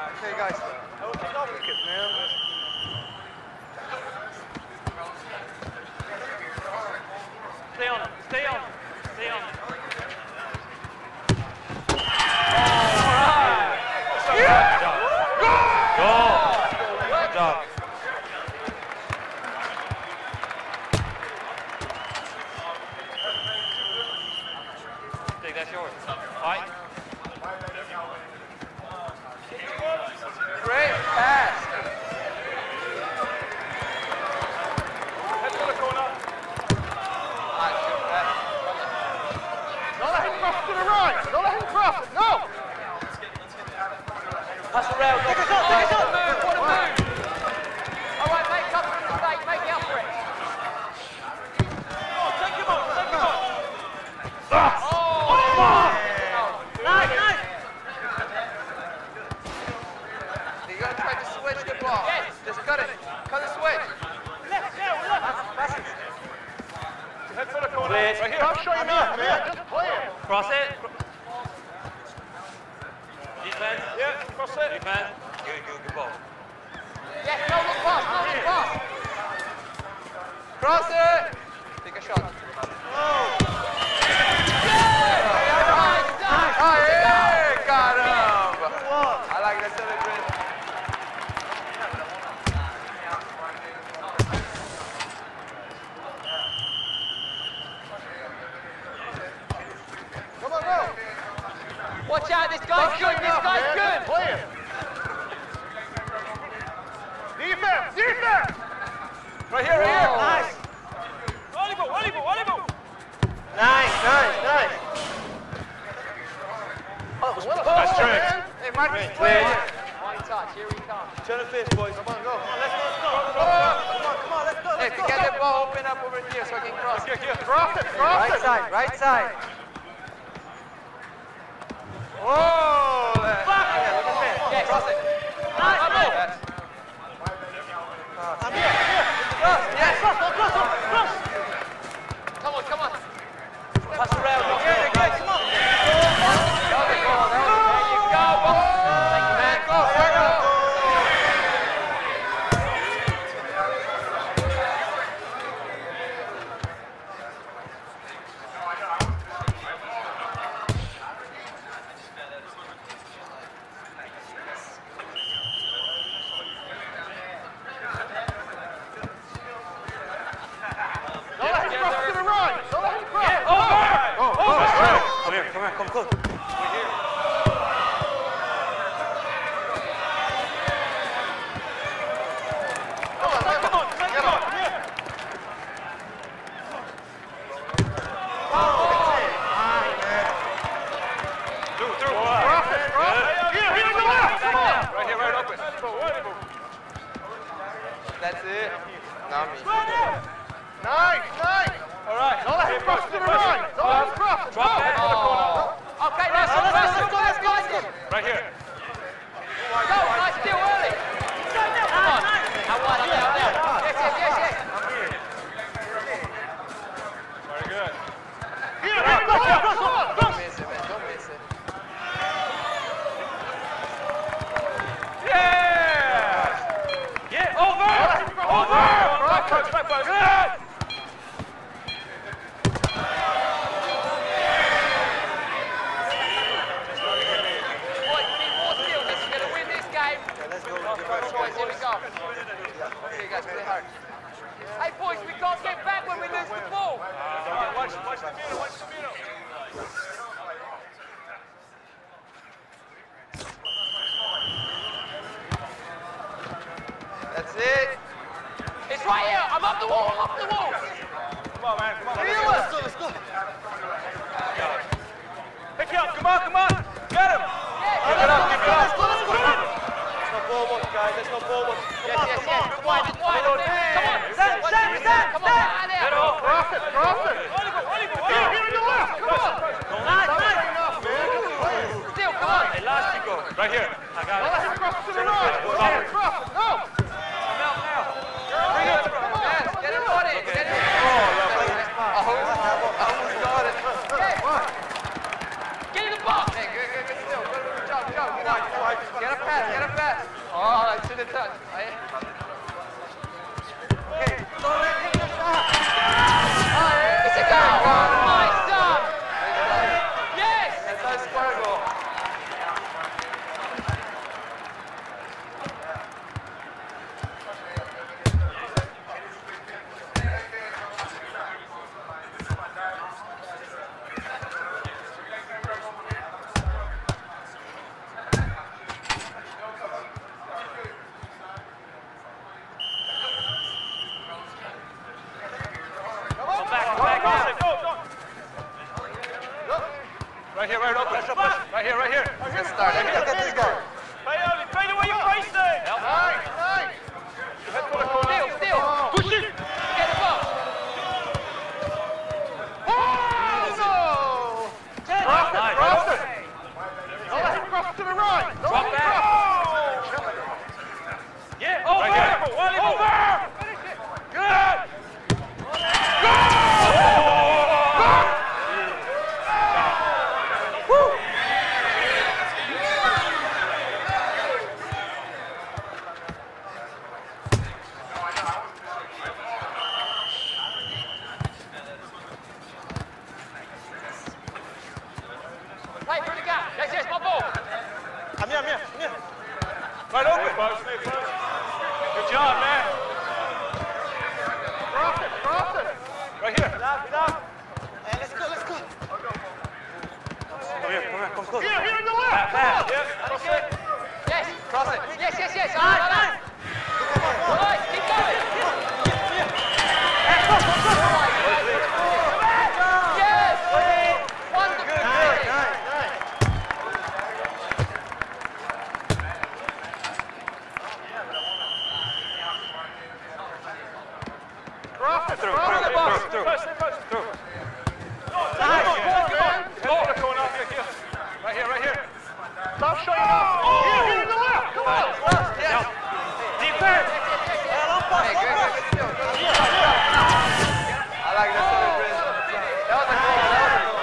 Okay, guys. Stay on. Stay on. Stay on it. Good job. Dig, that's yours. Fight. Great pass. Head to the corner. Nice, good pass. Don't let him cross to the right. Don't let him cross. No. Pass around. Take a shot. Take a shot. Move, what a move! All right, make up for the mistake, make it up for it. Take him on. Take him on. Nice, nice. You gotta try to switch the ball. Yes. Just cut it. Cut the switch. Head to the corner. Clear. Right here. Stop showing off, man. Just play it. Cross it. Defense. Yeah, cross it. Defense. Good, good, good ball. Yes, no look past, no look past. Cross it. Take a shot. Oh, yeah, got him. I like that celebration. Come on, go. Watch out, this guy's good, this guy's good. Play it. Defense, defense. Right here, right here. Nice. Volleyball, volleyball, volleyball. Nice, nice, nice. That's strength. Hey, Martin, Great, play great. it. One touch, here he comes. Turn the fist, boys. Come on, go. Come on, Let's go, let's go. Come on, come on, let's go, let's to go. get the ball open up over here so I can cross. Here, here. Cross it, cross Right it. side, right side. Oh, that- yeah, look at that. Yes. Cross it. Nice, nice. I'm here, I'm here. Cross, yes. Cross, cross, cross, cross. Come on, come on. Pass around. Here, guys, come on. That was a goal, that was- There you go. Thank you, man. Go, go, go. Don't let him cross to the right. Don't let him cross. Over. Come here, come here, come close. Come on, come on, come on. Here. Through, through. Cross it, cross it. Here, here, go left. Come on. Right here, right open. Volleyball, volleyball. That's it. Now me. Nice, nice. All right. Don't let him cross to the right. Don't let him cross. Drop Go. that. Oh. Okay, let's let's go, let's go, let's go. Right here. Go, nice steal early. Come on. Out wide, out there, out there. Yes, yes, yes, yes. Very good. Here, here, go left. Come on. Don't miss it, man. Don't miss it. Yeah. Yeah, over. Over. Right punch, right punch. Good. Boys, we need more steals if we're going to win this game. Let's go. Boys, here we go. Okay, guys, play hard. Hey, boys, we can't get back when we lose the ball. Watch, watch the middle, watch the middle. That's it. It's right here. I'm up the wall, I'm up the wall. Come on, man. Come on. Feel it. Let's go, let's go. Pick it up. Come on, come on. Get him. Keep it up, keep it up. Let's go, let's go. Let's go forward, guys. Let's go forward. Come Yes, on, yes, come yes. on, Come come on, on. come on. Come on. Stand, Watch stand, it, stand, Come on, stand. out there. Cross it, cross it. Volleyball, volleyball. Here, here, to the left. Come on. Nice, nice. Enough, man. Just play it. Still, come on. Elastico. Right here. I got Don't let it. him cross to the right. Here, cross it. No. I'm out now. Bring it. Come on. Yes, get him on it. Get him Oh, I almost got it. Get in the box. Hey, good, good, good still. Good, good job, good job. Good job. Get a pass, get a Oh, I should have touched. I, it's a goal. Nice job. Yes. That's a square goal. Come back, come back, Joseph. Go, go. Right here, right open. Right here, right here. Good start. Look at this guy. Play early, play the way you're facing. Nice, nice. Still, still. Push it. Get the ball. Oh, no! Cross it, cross it. Don't let him cross to the right. Don't Drop let him back. cross. Yeah, over. Over. Good. Play through the gap. Yes, yes, my ball. Come here, come here, come here. Right open. Good job, man. Cross it, cross it. Right here. Hey, let's go, let's go. Come here, come here, come close. Here, here in the left. Come on. Yes. Cross it. Yes, yes, yes. All right, all right. Right, keep going. Yes. Wonderful. Cross it, Through, through, through, through. Right here, right here. Stop showing off. Oh! Here, here in the left. Come on. Down. Defense. Hey, good, good, good. Still, good. I like that celebration. That was a goal. That was a goal.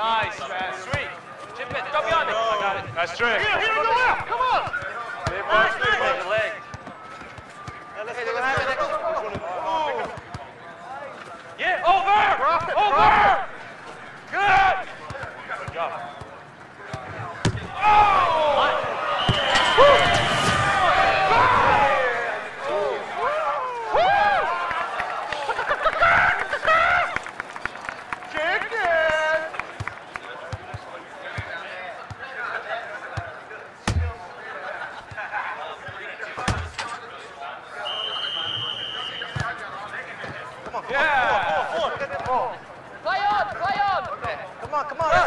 Nice, man. Sweet. Chip it. Go behind me. I got it. Nice trick. Here, here in the left. Come on. Nice, nice. The leg. Yeah, over. Over. Good. Good job. Oh! Chicken. Yeah. Play on, play on. Come on, come on. Right, yeah. Just kick it. What? Cross it, cross it. Right here, right here. Shove it inside, shove it inside. Steal it, Play the steal wall, it. play the wall. Sweet, man. Sweet.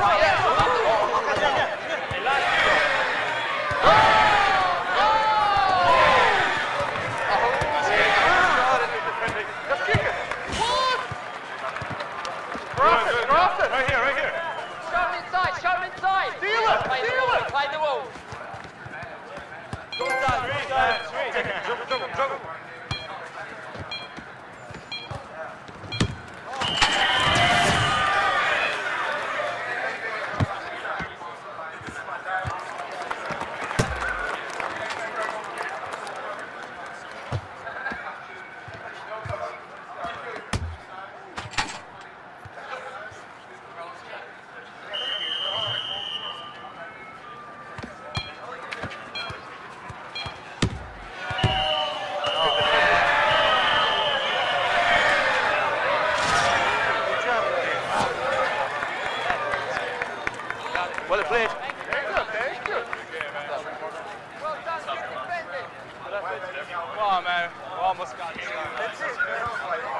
Juggle, juggle, juggle. Well played. Very good, very good. Well done, got it.